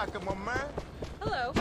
cracking, my man? Hello.